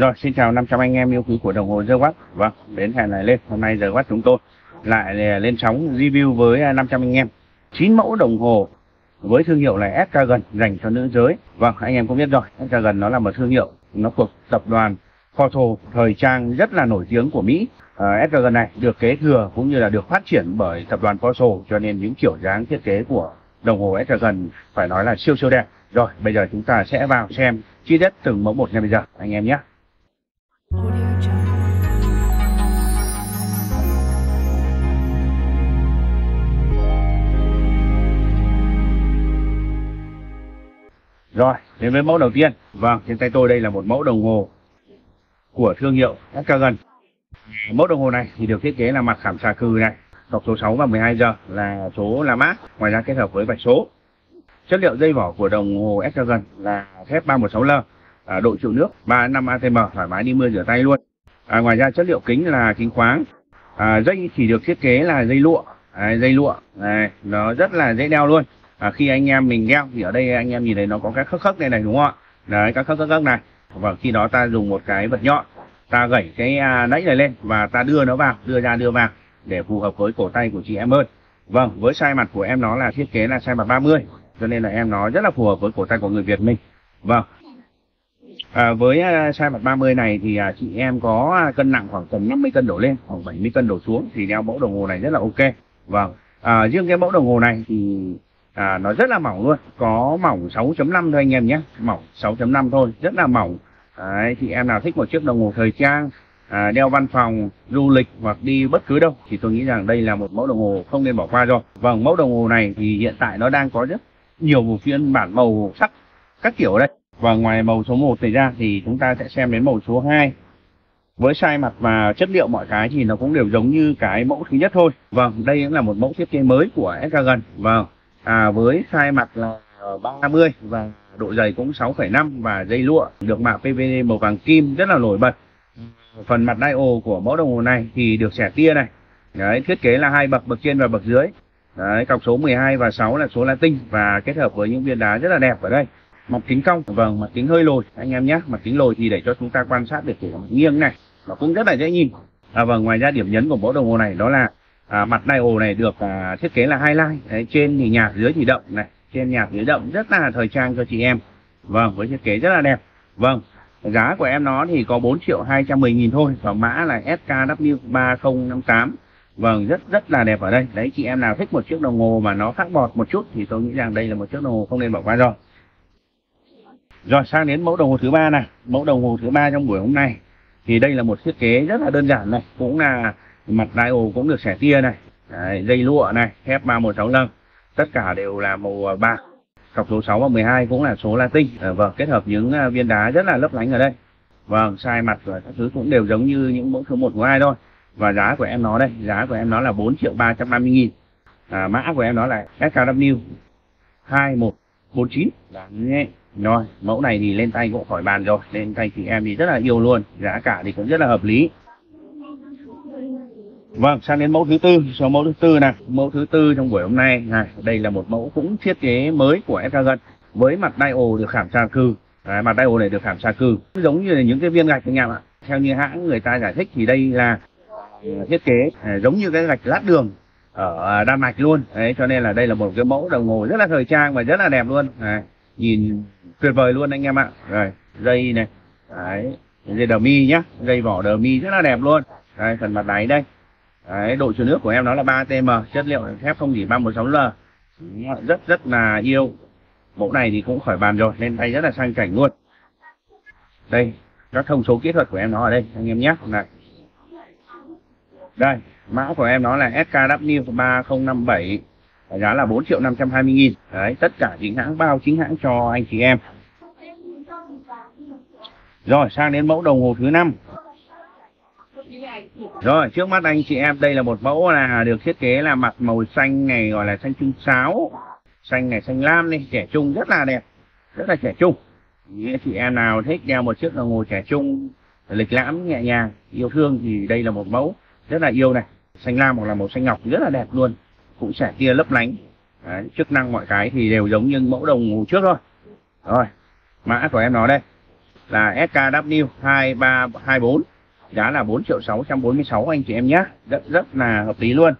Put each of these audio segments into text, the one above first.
Rồi, xin chào 500 anh em yêu quý của đồng hồ The Watt. Vâng, đến hẹn lại lên. Hôm nay The Watt chúng tôi lại à, lên sóng review với à, 500 anh em 9 mẫu đồng hồ với thương hiệu là Escagon dành cho nữ giới. Vâng, anh em cũng biết rồi, Escagon nó là một thương hiệu nó thuộc tập đoàn photo thời trang rất là nổi tiếng của Mỹ. À, uh, Escagon này được kế thừa cũng như là được phát triển bởi tập đoàn photo cho nên những kiểu dáng thiết kế của đồng hồ Escagon phải nói là siêu siêu đẹp. Rồi, bây giờ chúng ta sẽ vào xem chi tiết từng mẫu một ngay bây giờ anh em nhé. Rồi, đến với mẫu đầu tiên. Vâng, trên tay tôi đây là một mẫu đồng hồ của thương hiệu Escagon. Mẫu đồng hồ này thì được thiết kế là mặt khảm xà cừ này, cọc số 6 và 12 giờ là số là mát, ngoài ra kết hợp với vạch số. Chất liệu dây vỏ của đồng hồ Escagon là thép 316L, à, độ chịu nước 35 atm, thoải mái đi mưa rửa tay luôn. À, ngoài ra chất liệu kính là kính khoáng. À, dây thì được thiết kế là dây lụa, à, dây lụa, này, nó rất là dễ đeo luôn à, khi anh em mình đeo thì ở đây anh em nhìn thấy nó có các khớp khớp đây này đúng không ạ? Đấy các khớp khớp khớp này. Và khi đó ta dùng một cái vật nhọn ta gẩy cái à, nãy này lên và ta đưa nó vào đưa ra đưa vào để phù hợp với cổ tay của chị em hơn. Vâng với size mặt của em nó là thiết kế là size mặt 30 cho nên là em nó rất là phù hợp với cổ tay của người Việt mình. Vâng. À, với à, size mặt 30 này thì à, chị em có à, cân nặng khoảng tầm 50 cân đổ lên khoảng 70 cân đổ xuống thì đeo mẫu đồng hồ này rất là ok. Vâng. À, riêng cái mẫu đồng hồ này thì à, nó rất là mỏng luôn. Có mỏng 6.5 thôi anh em nhé. Mỏng 6.5 thôi rất là mỏng. Đấy, thì em nào thích một chiếc đồng hồ thời trang à, đeo văn phòng du lịch hoặc đi bất cứ đâu thì tôi nghĩ rằng đây là một mẫu đồng hồ không nên bỏ qua rồi. Vâng mẫu đồng hồ này thì hiện tại nó đang có rất nhiều một phiên bản màu sắc các kiểu đây. Và ngoài màu số 1 này ra thì chúng ta sẽ xem đến màu số 2 với size mặt và chất liệu mọi cái thì nó cũng đều giống như cái mẫu thứ nhất thôi. Vâng đây cũng là một mẫu thiết kế mới của Escagon vâng à, với size mặt là 30 và độ dày cũng 6,5 và dây lụa được mạ PVD màu vàng kim rất là nổi bật. Phần mặt dial của mẫu đồng hồ này thì được xẻ tia này. Đấy thiết kế là hai bậc bậc trên và bậc dưới. Đấy cọc số 12 và 6 là số latin và kết hợp với những viên đá rất là đẹp ở đây. Mặt kính cong vâng mặt kính hơi lồi. Anh em nhé mặt kính lồi thì để cho chúng ta quan sát được kiểu nghiêng này. Nó cũng rất là dễ nhìn. À, vâng ngoài ra điểm nhấn của mẫu đồng hồ này đó là à, mặt dial này được à, thiết kế là highlight đấy, trên thì nhạt dưới thì động này trên nhạt dưới động rất là thời trang cho chị em. Vâng với thiết kế rất là đẹp. Vâng giá của em nó thì có 4 triệu 210 nghìn thôi và mã là SKW 3058 vâng rất rất là đẹp ở đây. Đấy chị em nào thích một chiếc đồng hồ mà nó khác bọt một chút thì tôi nghĩ rằng đây là một chiếc đồng hồ không nên bỏ qua rồi. Rồi sang đến mẫu đồng hồ thứ ba này mẫu đồng hồ thứ ba trong buổi hôm nay. Thì đây là một thiết kế rất là đơn giản này. Cũng là mặt dial cũng được xẻ tia này. Đấy, dây lụa này thép 316 tất cả đều là màu à, bạc. Cọc số 6 và 12 cũng là số Latin. À, vâng kết hợp những à, viên đá rất là lấp lánh ở đây. Vâng sai mặt và các thứ cũng đều giống như những mẫu số một của ai thôi. Và giá của em nó đây giá của em nó là 4 triệu 350 nghìn. À, mã của em nó là SKW 2149 nghe rồi mẫu này thì lên tay cũng khỏi bàn rồi lên tay chị em thì rất là yêu luôn. Giá cả thì cũng rất là hợp lý. Vâng, sang đến mẫu thứ tư, số mẫu thứ tư này, mẫu thứ tư trong buổi hôm nay này, đây là một mẫu cũng thiết kế mới của Escagon với mặt dial được khảm sa cư. À, mặt dial này được khảm sa cư, giống như là những cái viên gạch anh em ạ. Theo như hãng người ta giải thích thì đây là à, thiết kế à, giống như cái gạch lát đường ở à, Đan Mạch luôn. Đấy, cho nên là đây là một cái mẫu đồng hồ rất là thời trang và rất là đẹp luôn. À, nhìn tuyệt vời luôn anh em ạ. Rồi, dây này, đấy, dây đờ mi nhá, dây vỏ đờ mi rất là đẹp luôn. Đây, phần mặt đáy đây Đấy, độ chứa nước của em nó là 3 tm chất liệu thép không chỉ 316 l rất rất là yêu. Mẫu này thì cũng khỏi bàn rồi nên tay rất là sang chảnh luôn. Đây các thông số kỹ thuật của em nó ở đây anh em nhé. Này. Đây mã của em nó là SKW 3057 giá là 4 triệu 520 nghìn. Đấy tất cả chính hãng bao chính hãng cho anh chị em. Rồi sang đến mẫu đồng hồ thứ năm rồi trước mắt anh chị em đây là một mẫu là được thiết kế là mặt màu xanh này gọi là xanh trung sáo. Xanh này xanh lam đi trẻ trung rất là đẹp rất là trẻ trung. Nghĩa chị em nào thích đeo một chiếc đồng hồ trẻ trung lịch lãm nhẹ nhàng yêu thương thì đây là một mẫu rất là yêu này. Xanh lam hoặc là màu xanh ngọc rất là đẹp luôn cũng sẽ tia lấp lánh. Đấy, chức năng mọi cái thì đều giống như mẫu đồng hồ trước thôi. Rồi mã của em nó đây là SKW 2324 giá là 4 triệu 646 anh chị em nhé. Rất rất là hợp lý luôn.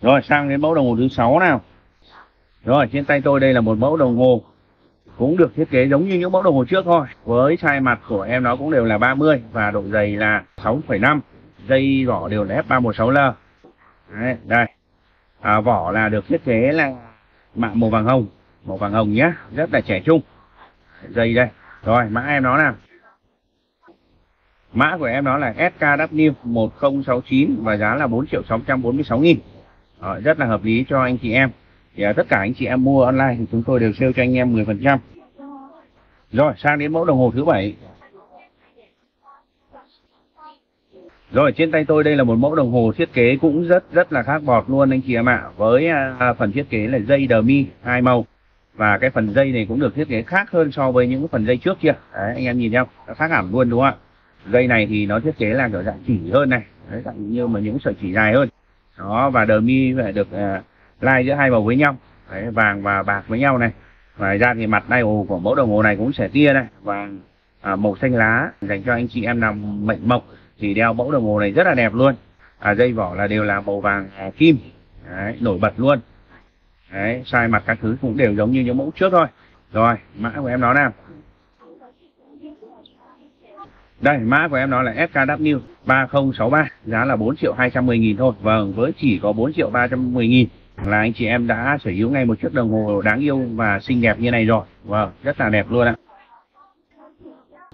Rồi sang đến mẫu đồng hồ thứ sáu nào. Rồi trên tay tôi đây là một mẫu đồng hồ cũng được thiết kế giống như những mẫu đồng hồ trước thôi. Với size mặt của em nó cũng đều là 30 và độ dày là 6,5 dây vỏ đều là F316L Đấy, đây. À, vỏ là được thiết kế là mạng màu vàng hồng. Màu vàng hồng nhé. Rất là trẻ trung. Dây đây. Rồi mã em nó nào mã của em đó là SKW 1069 và giá là 4 triệu 646 nghìn rồi, rất là hợp lý cho anh chị em thì à, tất cả anh chị em mua online thì chúng tôi đều sale cho anh em 10% rồi sang đến mẫu đồng hồ thứ bảy Rồi trên tay tôi đây là một mẫu đồng hồ thiết kế cũng rất rất là khác bọt luôn anh chị em ạ. Với à, phần thiết kế là dây dummy hai màu và cái phần dây này cũng được thiết kế khác hơn so với những phần dây trước kia. Đấy, anh em nhìn nhau, khác hẳn luôn đúng không ạ? Dây này thì nó thiết kế là kiểu dạng chỉ hơn này, đấy, dạng như mà những sợi chỉ dài hơn. Đó và dummy phải được uh, lai giữa hai màu với nhau, đấy, vàng và bạc với nhau này. Ngoài ra thì mặt đai ồ của mẫu đồng hồ này cũng sẽ tia này, vàng à, màu xanh lá dành cho anh chị em nào mệnh mộc thì đeo mẫu đồng hồ này rất là đẹp luôn. À, dây vỏ là đều là màu vàng à, kim. Đấy, nổi bật luôn. Đấy sai mặt các thứ cũng đều giống như những mẫu trước thôi. Rồi mã của em nó nào? Đây mã của em nó là SKW 3063 giá là 4 triệu 210 nghìn thôi. Vâng với chỉ có 4 triệu 310 nghìn là anh chị em đã sở hữu ngay một chiếc đồng hồ đáng yêu và xinh đẹp như này rồi. Vâng rất là đẹp luôn ạ.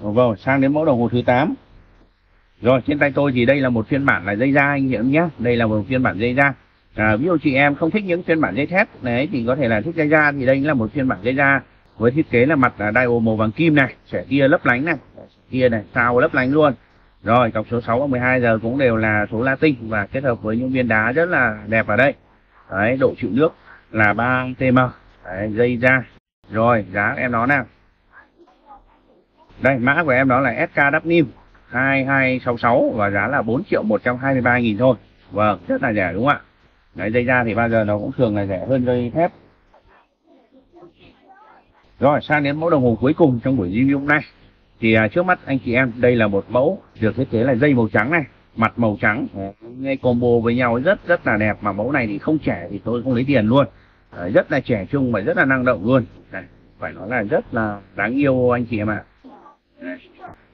Vâng sang đến mẫu đồng hồ thứ 8 rồi trên tay tôi thì đây là một phiên bản là dây da anh chị em nhé. Đây là một phiên bản dây da. À, ví dụ chị em không thích những phiên bản dây thép đấy thì có thể là thích dây da. Thì đây là một phiên bản dây da với thiết kế là mặt là dial màu vàng kim này sẽ tia lấp lánh này. Tia này sao lấp lánh luôn. Rồi cọc số 6 và 12 giờ cũng đều là số latin và kết hợp với những viên đá rất là đẹp ở đây. Đấy độ chịu nước là 3 tm đấy, dây da. Rồi giá em nó nào. Đây mã của em đó là SKW 2266 và giá là 4 triệu 123 nghìn thôi. Vâng rất là rẻ đúng không ạ? Đấy, dây da thì bao giờ nó cũng thường là rẻ hơn dây thép rồi sang đến mẫu đồng hồ cuối cùng trong buổi review hôm nay. Thì à, trước mắt anh chị em đây là một mẫu được thiết kế là dây màu trắng này mặt màu trắng. Ờ, Ngay combo với nhau rất rất là đẹp mà mẫu này thì không trẻ thì tôi không lấy tiền luôn. À, rất là trẻ trung và rất là năng động luôn. Đấy, phải nói là rất là đáng yêu anh chị em ạ. À.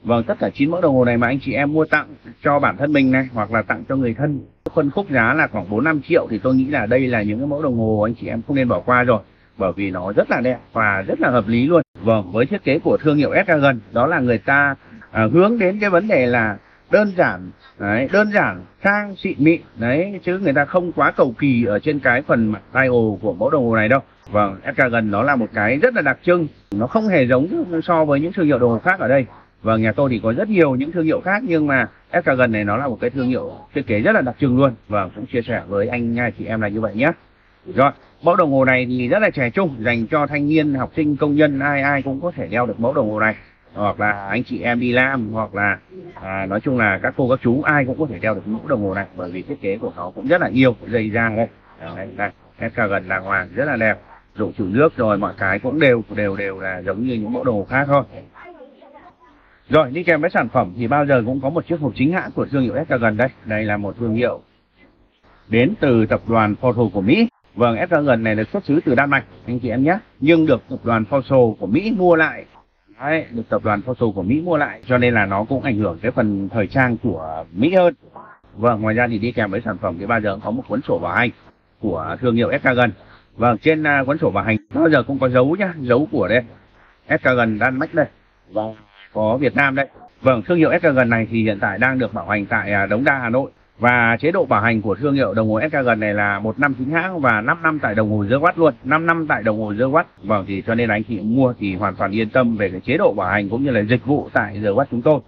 Vâng, tất cả 9 mẫu đồng hồ này mà anh chị em mua tặng cho bản thân mình này hoặc là tặng cho người thân. Phân khúc giá là khoảng 4 5 triệu thì tôi nghĩ là đây là những cái mẫu đồng hồ anh chị em không nên bỏ qua rồi bởi vì nó rất là đẹp và rất là hợp lý luôn. Vâng, với thiết kế của thương hiệu Skagen đó là người ta à, hướng đến cái vấn đề là đơn giản đấy, đơn giản sang xịn mịn đấy chứ người ta không quá cầu kỳ ở trên cái phần mặt dial của mẫu đồng hồ này đâu. Vâng, Skagen nó là một cái rất là đặc trưng, nó không hề giống so với những thương hiệu đồng hồ khác ở đây Vâng, nhà tôi thì có rất nhiều những thương hiệu khác nhưng mà Escagon này nó là một cái thương hiệu thiết kế rất là đặc trưng luôn. Và cũng chia sẻ với anh chị em là như vậy nhé. Rồi, mẫu đồng hồ này thì rất là trẻ trung, dành cho thanh niên, học sinh, công nhân, ai ai cũng có thể đeo được mẫu đồng hồ này. Hoặc là anh chị em đi làm, hoặc là à, nói chung là các cô các chú ai cũng có thể đeo được mẫu đồng hồ này bởi vì thiết kế của nó cũng rất là yêu, dây da đây. Đây, đây, gần đàng hoàng, rất là đẹp. dụng chủ nước rồi mọi cái cũng đều đều đều là giống như những mẫu đồng hồ khác thôi. Rồi đi kèm với sản phẩm thì bao giờ cũng có một chiếc hộp chính hãng của thương hiệu Escagon đây. Đây là một thương hiệu đến từ tập đoàn Photo của Mỹ. Vâng, Escagon này được xuất xứ từ Đan Mạch anh chị em nhé. Nhưng được tập đoàn Fossil của Mỹ mua lại. Đấy, được tập đoàn Fossil của Mỹ mua lại cho nên là nó cũng ảnh hưởng cái phần thời trang của Mỹ hơn. Vâng, ngoài ra thì đi kèm với sản phẩm thì bao giờ cũng có một cuốn sổ bảo hành của thương hiệu Escagon. Vâng, trên uh, cuốn sổ bảo hành bao giờ cũng có dấu nhá, dấu của đây. Escagon Đan Mạch đây. Vâng, có Việt Nam đây Vâng, thương hiệu Escagon này thì hiện tại đang được bảo hành tại à, Đống Đa Hà Nội và chế độ bảo hành của thương hiệu đồng hồ SKG này là một năm chính hãng và 5 năm tại đồng hồ dơ Watt luôn, 5 năm tại đồng hồ dơ Watt. Vâng thì cho nên là anh chị mua thì hoàn toàn yên tâm về cái chế độ bảo hành cũng như là dịch vụ tại dơ Watt chúng tôi.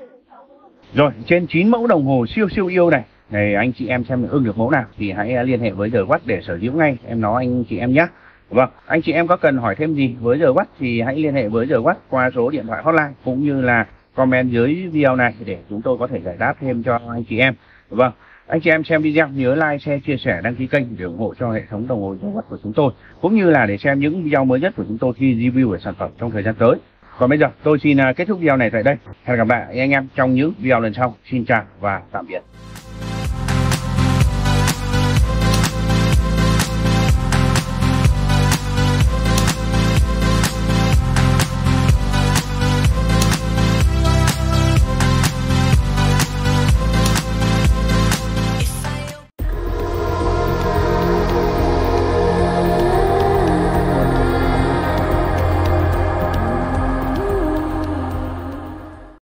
Rồi, trên 9 mẫu đồng hồ siêu siêu yêu này, này anh chị em xem ưng được mẫu nào thì hãy liên hệ với dơ Watt để sở hữu ngay. Em nói anh chị em nhé. Vâng, anh chị em có cần hỏi thêm gì với giờ Watt thì hãy liên hệ với giờ Watt qua số điện thoại hotline cũng như là comment dưới video này để chúng tôi có thể giải đáp thêm cho anh chị em. Vâng, anh chị em xem video nhớ like, share, chia sẻ, đăng ký kênh để ủng hộ cho hệ thống đồng hồ The Watt của chúng tôi cũng như là để xem những video mới nhất của chúng tôi khi review về sản phẩm trong thời gian tới. Còn bây giờ tôi xin à, kết thúc video này tại đây. Hẹn gặp lại anh em trong những video lần sau. Xin chào và tạm biệt.